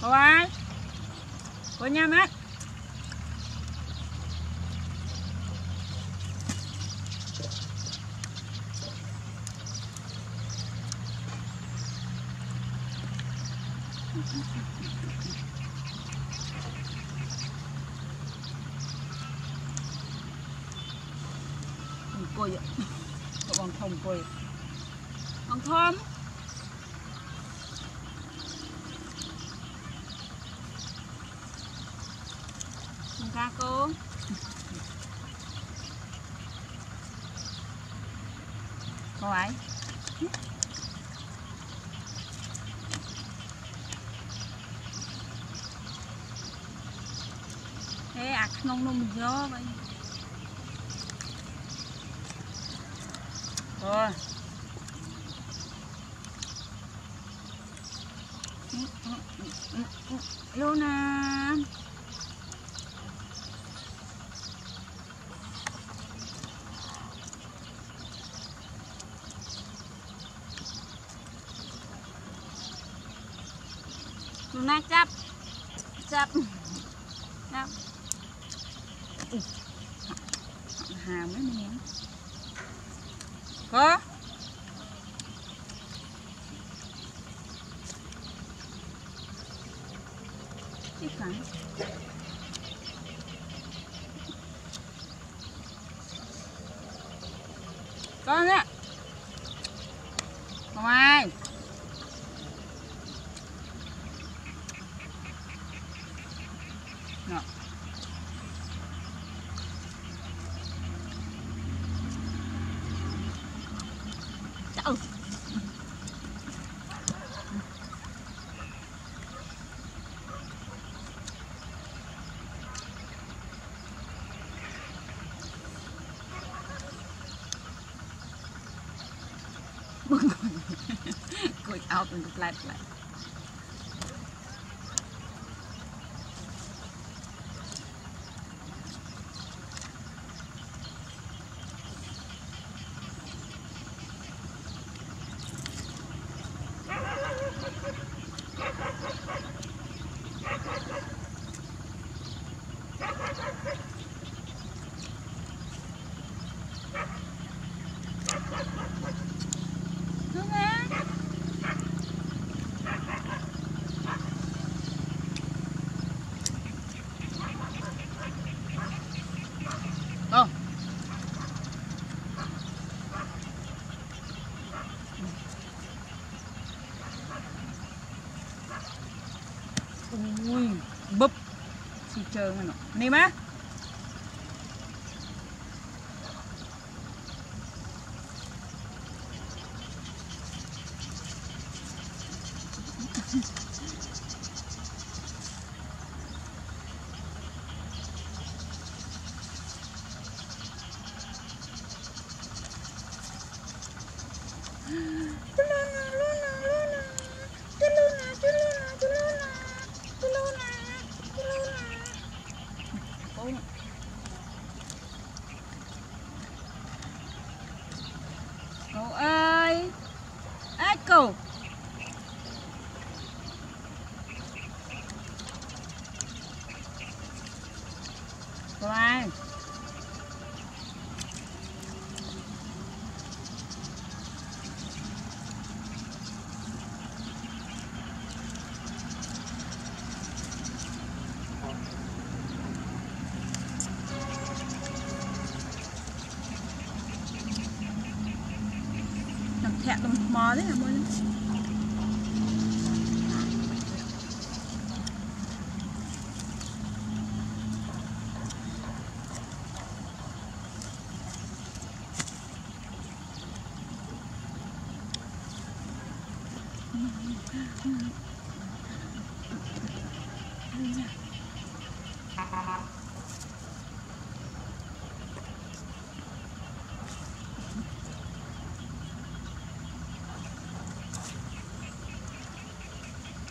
cô ơi. Cô nha má cô ạ Cậu bằng cô cùi Bằng thơm Không ca cô Cô ấy Thế à không nung gió vậy Rồi Luna Luna chấp chấp hàm đấy nè có. Cái phải. Con á mày quick out on the flat flag. Ui, búp. Xì chờ này nè. Nêm á. Ê cậu Cậu ai Nằm thẹn tầm mò đấy hả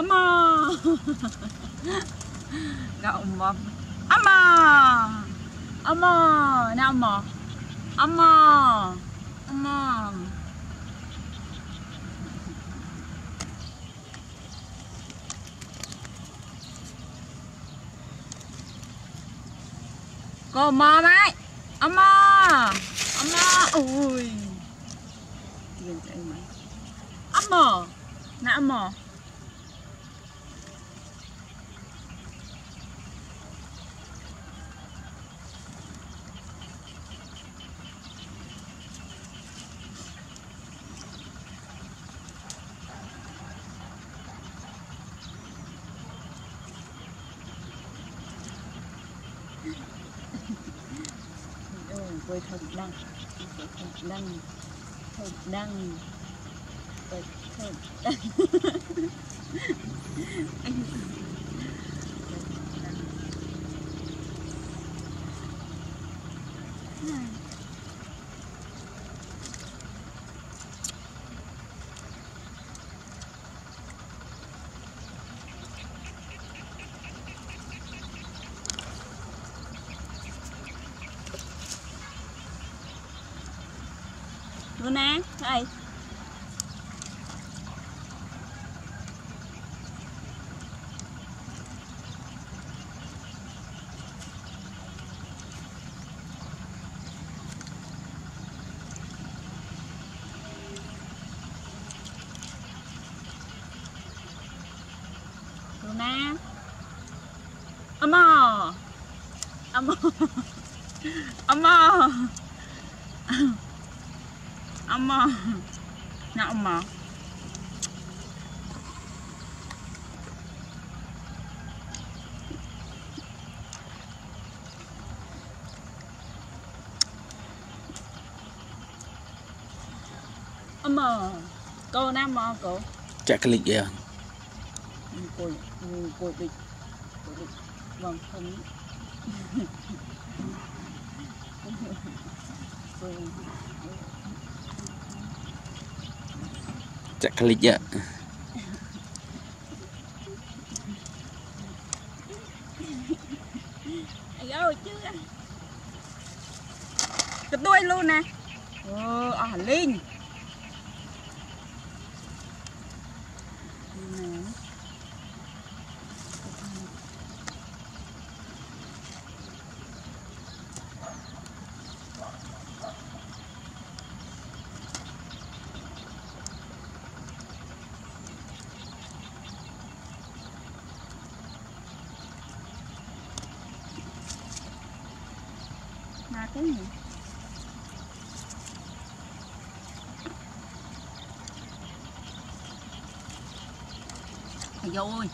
Ama. Gạo mập Ama. Ama. Nào mò Ama. Ama. Cô mò mày. Ama. Ama. Ui. Yên chạy mày. Ama. Na mò วยทอนั่งสวยทนนั่งทนนั่งเปิดทนนั่ง Bữa nè, đây. Nè Âm ơ Âm ơ Ama. Na ama. Ama. Cô nam mà cô. Chắc cái lịch vậy. À? Cô cô lịch. Cô lịch. Vâng, không. Thank you. ចាក់คลิกយ៉ាយោជឿកដួយលូណាអូអស់លីង cái gì Thầy vô ơi.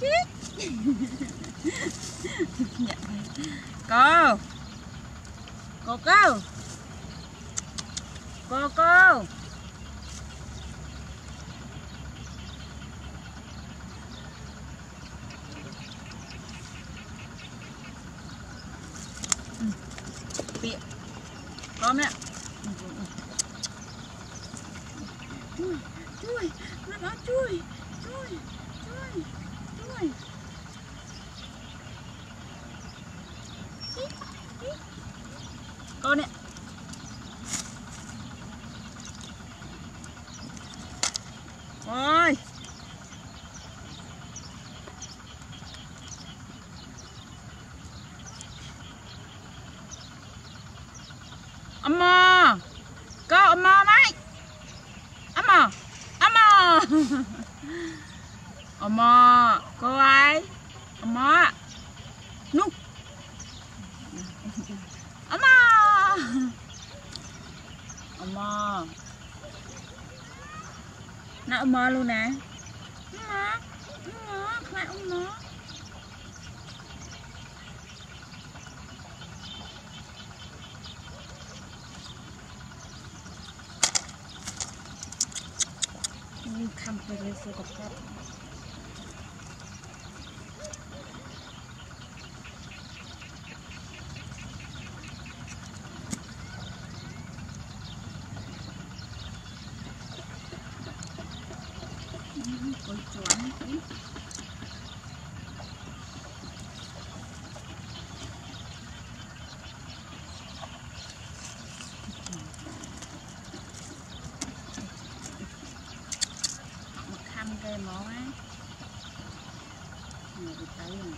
Dạ. Cô. Cô cô. Cô cô Ừ. con Có mẹ. Chui Chui Nó đó Chui Chui Chui Con nè Ôi Amma Có âm mày mấy? Âm Amma âm ai âm Nút Amma ai âm Amma nu. Âm Amma âm Khai ណាអ៊ំម៉លូណាម៉ាម៉ាខ្លាអ៊ំម៉ាខំទៅលើសុខភាព con choáng ít một khăn cây máu á. Người tới rồi